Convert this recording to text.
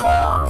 Bye.